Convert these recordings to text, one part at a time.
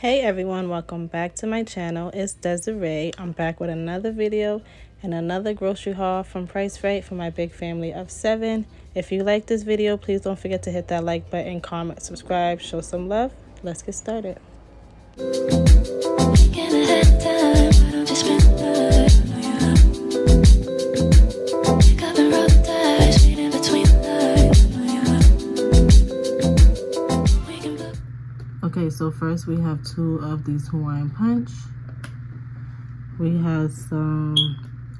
Hey everyone, welcome back to my channel. It's Desiree. I'm back with another video and another grocery haul from Price Rite for my big family of seven. If you like this video, please don't forget to hit that like button, comment, subscribe, show some love. Let's get started. So first we have two of these Hawaiian Punch. We have some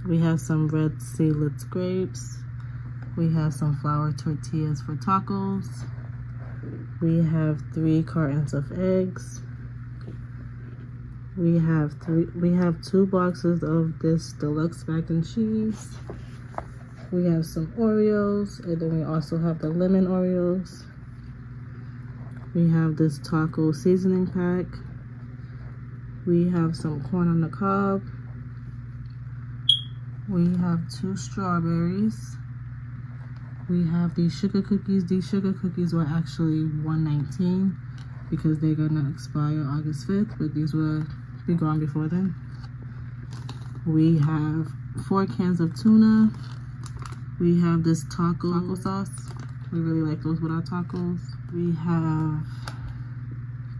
we have some red seedless grapes. We have some flour tortillas for tacos. We have three cartons of eggs. We have three we have two boxes of this deluxe mac and cheese. We have some Oreos and then we also have the lemon Oreos. We have this taco seasoning pack. We have some corn on the cob. We have two strawberries. We have these sugar cookies. These sugar cookies were actually 119 because they're gonna expire August 5th, but these will be gone before then. We have four cans of tuna. We have this taco, taco sauce. We really like those with our tacos. We have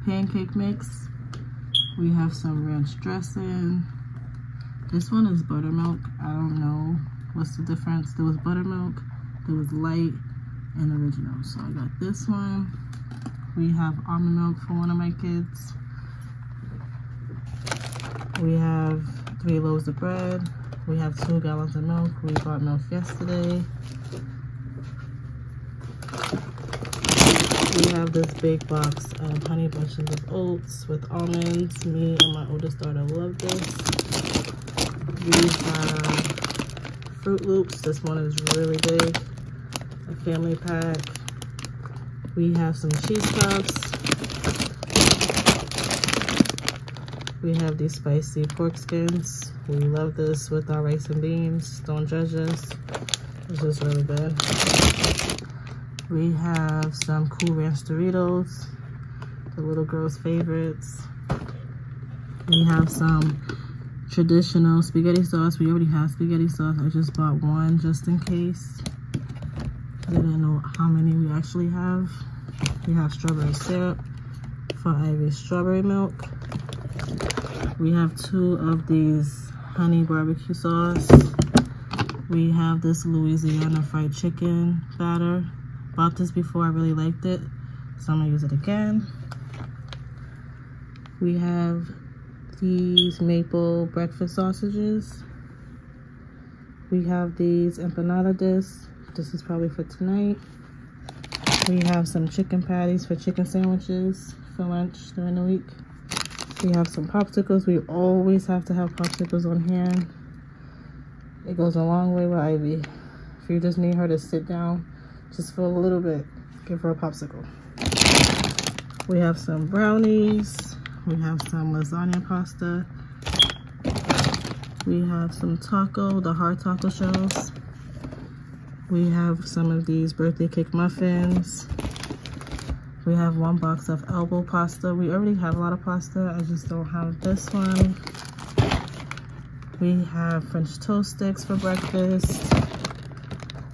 pancake mix. We have some ranch dressing. This one is buttermilk. I don't know what's the difference. There was buttermilk, there was light, and original. So I got this one. We have almond milk for one of my kids. We have three loaves of bread. We have two gallons of milk. We bought milk yesterday. Have this big box of honey bunches of oats with almonds. Me and my oldest daughter love this. We have Froot Loops. This one is really big. A family pack. We have some cheese puffs. We have these spicy pork skins. We love this with our rice and beans. Don't judge us. It's just really good. We have some Cool Ranch Doritos, the little girl's favorites. We have some traditional spaghetti sauce. We already have spaghetti sauce. I just bought one just in case. I didn't know how many we actually have. We have strawberry syrup for Ivy's strawberry milk. We have two of these honey barbecue sauce. We have this Louisiana fried chicken batter bought this before. I really liked it. So I'm going to use it again. We have these maple breakfast sausages. We have these empanada discs. This is probably for tonight. We have some chicken patties for chicken sandwiches for lunch during the week. We have some popsicles. We always have to have popsicles on hand. It goes a long way with Ivy. If you just need her to sit down just for a little bit. Give her a popsicle. We have some brownies. We have some lasagna pasta. We have some taco, the hard taco shells. We have some of these birthday cake muffins. We have one box of elbow pasta. We already have a lot of pasta. I just don't have this one. We have French toast sticks for breakfast.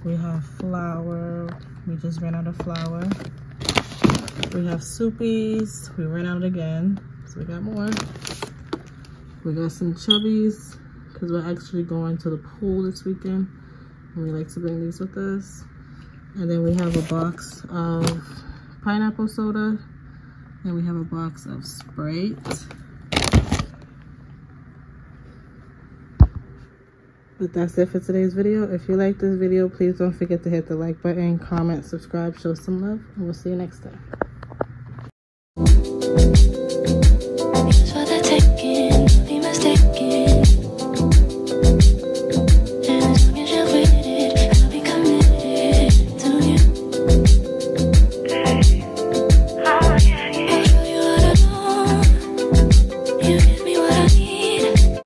We have flour. We just ran out of flour. We have soupies. We ran out again, so we got more. We got some chubbies because we're actually going to the pool this weekend. And we like to bring these with us. And then we have a box of pineapple soda. And we have a box of Sprite. But that's it for today's video. If you like this video, please don't forget to hit the like button, comment, subscribe, show some love, and we'll see you next time.